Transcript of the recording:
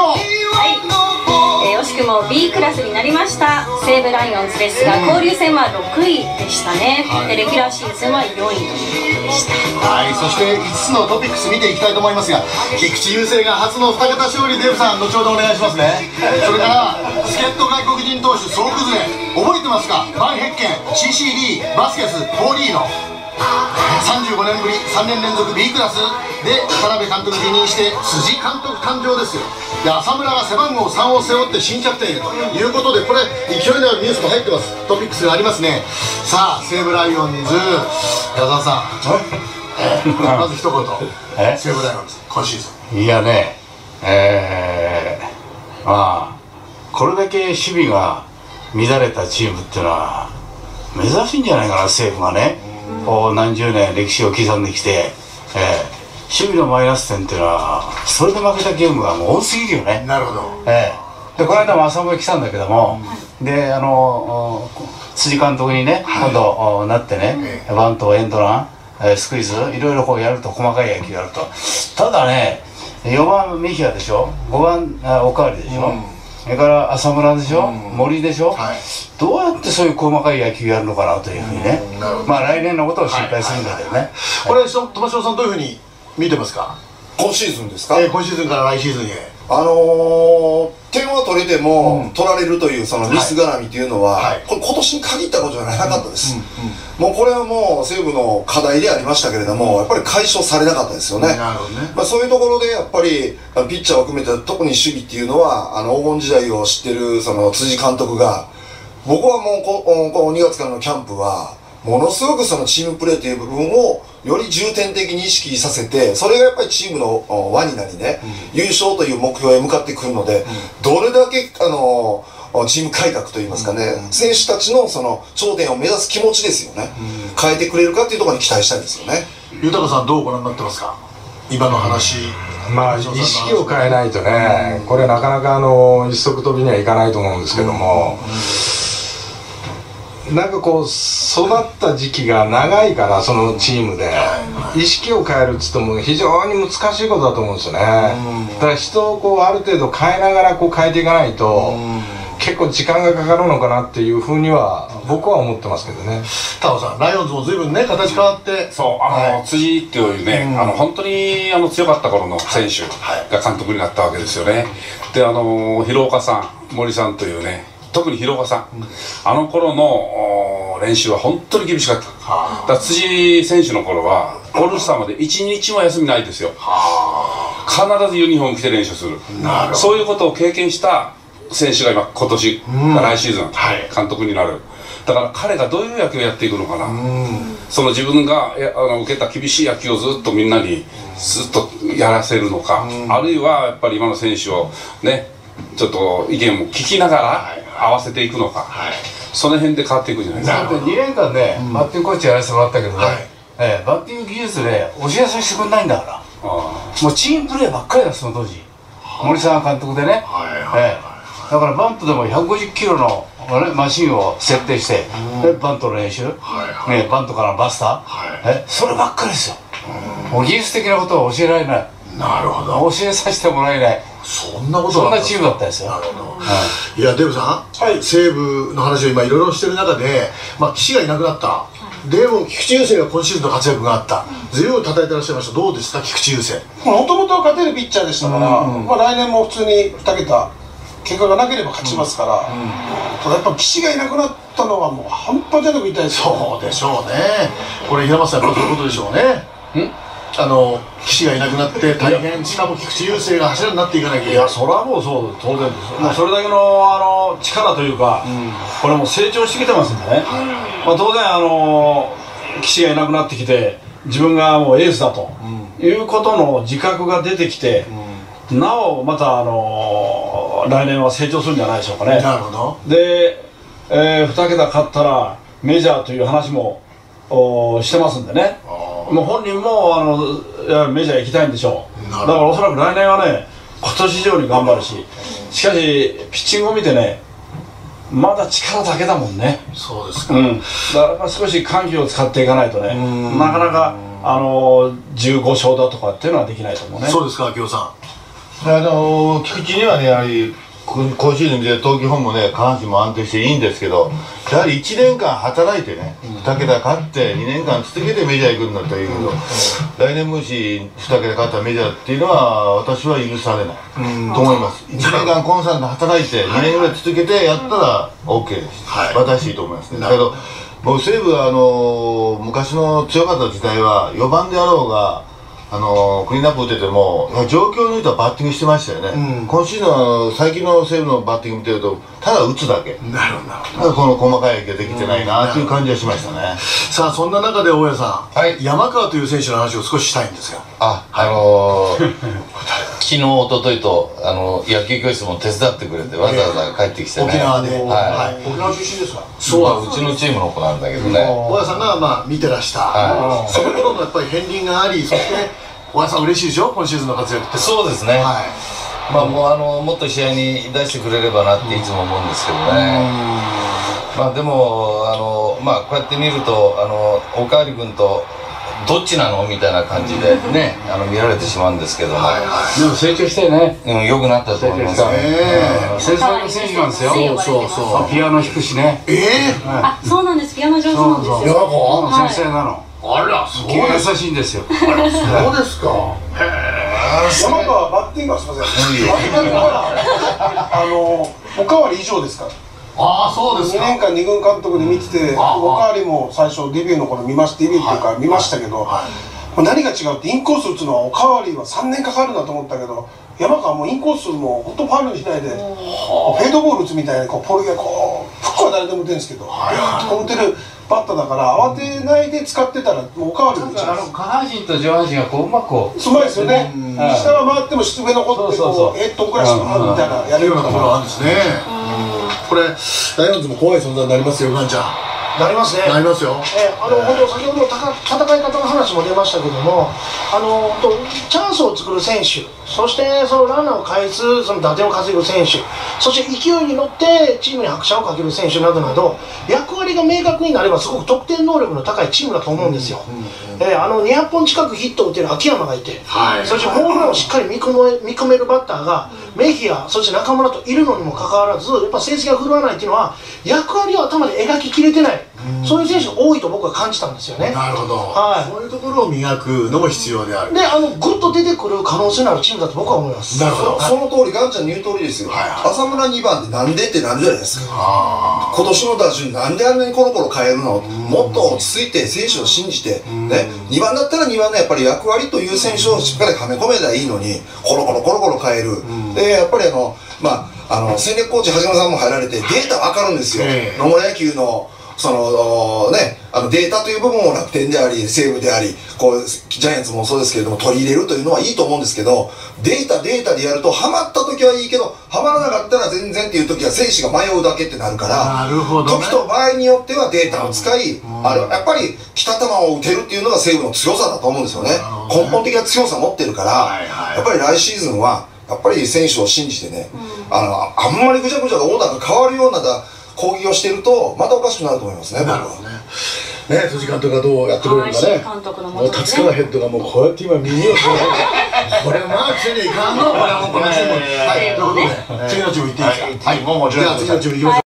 はい、えー惜しくも B クラスになりました。西武ライオンズですが交流戦は6位でしたね、はい。でレギュラーシーズンは4位ということでした。はい、そして5つのトピックス見ていきたいと思いますが菊池雄星が初の2桁勝利デーブさん後ほどお願いしますね。それから助っ人外国人投手総崩れ覚えてますか？バンヘッケン CCD バスケス 4D の35年ぶり3年連続 B クラスで田辺監督辞任して辻監督誕生ですよ。で浅村が背番号3を背負って新キャプテンへということでこれ勢いのあるニュースも入ってます。トピックスがありますね。さあ西武ライオンズ。矢沢さん。まず一言。え？西武ライオンズ今シーズン。いやね、えー、まあ、これだけ守備が乱れたチームっていうのは、珍しいんじゃないかな、西武がね、こう何十年歴史を刻んできて、えー守備のマイナス点っていうのは、それで負けたゲームがもう多すぎるよね。なるほど。ええ、でこの間も朝も来たんだけども、であのお辻監督にね、今度おなってね、えバントエンドラン、えースクイズいろいろこうやると細かい野球やると。ただね4番メヒアでしょ？5番あおかわりでしょ、うん。それから浅村でしょ、うん。森でしょ、はい。どうやってそういう細かい野球やるのかなというふうにね、まあ来年のことを心配するんだけどね、これそ友城さんどういうふうに見てますか、今シーズンですか、えー今シーズンから来シーズンへ。あのー、点は取れても、うん。取られるというそのミス絡みっていうのは、はい。これ今年に限ったことじゃなかったです、もうこれはもう西武の課題でありましたけれども、やっぱり解消されなかったですよね、なるほどね。まあ、そういうところでやっぱりピッチャーを含めて特に守備っていうのはあの黄金時代を知ってるその辻監督が僕はもうこここの2月からのキャンプはものすごくそのチームプレーという部分をより重点的に意識させてそれがやっぱりチームのお輪になりね、優勝という目標へ向かってくるので、どれだけあのチーム改革といいますかね、選手たちのその頂点を目指す気持ちですよね、変えてくれるかっていうところに期待したいですよね。豊さんどうご覧になってますか？今の話。まあ意識を変えないとね、これなかなかあの一足飛びにはいかないと思うんですけども、なんかこう育った時期が長いからそのチームで。意識を変えるっつっても非常に難しいことだと思うんですよね。だから人をこうある程度変えながらこう変えていかないと結構時間がかかるのかなっていうふうには僕は思ってますけどね。タオさんライオンズも随分ね形変わって。そうあの、はい。辻っていうね、うん。あの本当にあの強かった頃の選手が監督になったわけですよね、であの広岡さん森さんというね特に広岡さん、あの頃のお練習は本当に厳しかった。だ辻選手の頃はオールスターまで一日も休みないですよ。必ずユニフォーム着て練習する。そういうことを経験した選手が今今年、ん。来シーズン、はい。監督になる。だから彼がどういう野球をやっていくのかな、その自分がやあの受けた厳しい野球をずっとみんなにずっとやらせるのか、あるいはやっぱり今の選手をねちょっと意見も聞きながら合わせていくのか、はい。その辺で変わっていくんじゃないですか。だって2年間ね、バッティングコーチやらせてもらったけどね、はい。ええバッティング技術で教えさせてくれないんだから。あもうチームプレーばっかりだその当時。森さん監督でね、はいはいええ。だからバントでも150キロのマシンを設定して、でバントの練習、はいね、バントからのバスター、はい。えそればっかりですよ、もう技術的なことは教えられないなるほど。教えさせてもらえない。そんなことそんなチームだったですよ。なるほど、い、やデブさん、西武の話を今いろいろしてる中で、まあ、岸がいなくなった、でも菊池雄星が今シーズンの活躍があった。随分叩いてらっしゃいました。どうですか菊池雄星。もともと勝てるピッチャーでしたから、まあ、来年も普通に2桁結果がなければ勝ちますから、ただやっぱ岸がいなくなったのはもう半端じゃなく痛いですよそうでしょうね。これ平松さんやっぱそういうことでしょうねあの岸がいなくなって大変しかも菊池雄星が柱になっていかなきゃいけない。いやそれはもうそう当然ですよ、もうそれだけのあの力というか、これもう成長してきてますんでね、まあ、当然あの岸がいなくなってきて自分がもうエースだと、いうことの自覚が出てきて、なおまたあの来年は成長するんじゃないでしょうかね。なるほど。で、えー、2桁勝ったらメジャーという話もおしてますんでねもう本人もあのいやメジャー行きたいんでしょう。だからおそらく来年はね今年以上に頑張るししかしピッチングを見てねまだ力だけだもんね。そうですか、うん。だから少し緩急を使っていかないとねなかなかあの15勝だとかっていうのはできないと思うね。そうですか明夫さあの菊池にはねやはりこ今シーズンで投球本もね下半身も安定していいんですけどやはり1年間働いてね2桁勝って2年間続けてメジャー行くんだったらいいけど来年もし2桁勝ったメジャーっていうのは私は許されないと思います。1年間コンスタントに働いて2年ぐらい続けてやったら OK です。渡していいと思いますね。だけどもう西武はあの昔の強かった時代は4番であろうがあのクリーンアップ打ってても状況によってはバッティングしてましたよね、今シーズンは最近の西武のバッティング見てるとただ打つだけ。なるほどこの細かい野球ができてないなっていう感じはしましたね、ど。さあそんな中で大家さん、はい山川という選手の話を少ししたいんですがあ、あのー、昨日一昨日とあの野球教室も手伝ってくれてわざわざ帰ってきてね、沖縄で、はい。沖縄出身ですか？そうはうちのチームの子なんだけどね。大家さんがまあ見てらした、はその頃のやっぱり片鱗がありそして 大家さん嬉しいでしょ？今シーズンの活躍って。そうですね、はい。まあもうあのもっと試合に出してくれればなっていつも思うんですけどね、まあでもあのまあこうやって見るとあのおかわり君とどっちなの？みたいな感じでねあの見られてしまうんですけども、でも成長してね。うん、良くなったと思います。ね。繊細な選手なんですよ。そうそうそうピアノ弾くしね。ええあそうなんです。ピアノ上手なんですよ。山川はい。先生なの。あらそう優しいんですよ。そうですか。山川バッティングはすみません。バッティングはあのおかわり以上ですか？らああそうです2年間二軍監督で見てておかわりも最初デビューの頃見ましデビューっていうか見ましたけど、これ何が違うってインコース打つのはおかわりは3年かかるなと思ったけど山川もインコースも本当ファウルにしないでフェードボール打つみたいにこうポルがこうフックは誰でも打てるんですけどビューッとこう打てるバッターだから慌てないで使ってたらもうおかわり打ちます。あの下半身と上半身がこううまくこううまいですよね。下が回っても上残ってそうそうそうこう。えっとぐらいしてもみたいなやれるよう。なところあるんですねこれライオンズも怖い存在になりますよガンちゃん。なりますね。なりますよ。えーあの本当先ほど戦い方の話も出ましたけども、あの本当チャンスを作る選手、そしてそのランナーを返すその打点を稼ぐ選手、そして勢いに乗ってチームに拍車をかける選手などなど役割が明確になればすごく得点能力の高いチームだと思うんですよ。えーあの200本近くヒットを打てる秋山がいて、そしてホームランをしっかり見込め見込めるバッターがメヒア、そして中村といるのにもかかわらず、やっぱ成績が振るわないっていうのは役割を頭で描ききれてない。そういう選手が多いと僕は感じたんですよね。なるほど、はい。そういうところを磨くのも必要である。で、あのぐっと出てくる可能性のあるチームだと僕は思います。なるほど。その通りガンちゃんの言う通りですよ、浅村2番ってなんでってなるじゃないですか。今年の打順なんであんなにコロコロ変えるの？もっと落ち着いて選手を信じて、ね、2番だったら2番のやっぱり役割という選手をしっかりはめ込めたらいいのにコロコロコロコロ変える、でやっぱりあのまああの戦略コーチ橋本さんも入られてデータわかるんですよ、ええ。野村野球のそのね、あのデータという部分も楽天であり、西武であり、こう、ジャイアンツもそうですけれども、取り入れるというのはいいと思うんですけど、データ、データでやると、ハマった時はいいけど、ハマらなかったら全然っていう時は、選手が迷うだけってなるから、なるほどね。時と場合によってはデータを使い、あれやっぱり、来た球を打てるっていうのが西武の強さだと思うんですよね。根本的な強さを持ってるから、はいはい。やっぱり来シーズンは、やっぱり選手を信じてね、あの、あんまりぐちゃぐちゃがオーダーが変わるようなだ攻撃をしてると、またおかしくなると思いますね、僕は。ね辻監督がどうやってくれるかね。監督のもとでね達川ヘッドがもうこうやって今耳を。これまあせねいかんのこれはもうこのチームはい。ということで次のチーム行っていいですか？はい。もうもちろんじゃあ次のチーム行きましょう